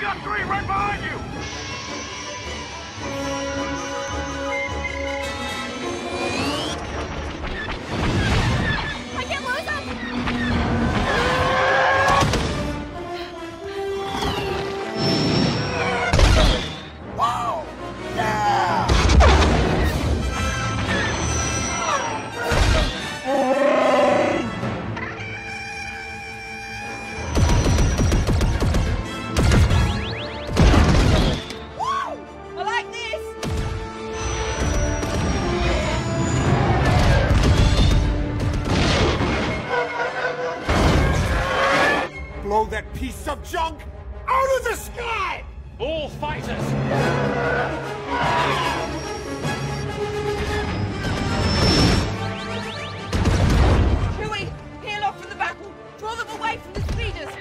Got three right behind you! Throw that piece of junk out of the sky! All fighters! Chewie, peel off from the battle. Draw them away from the speeders!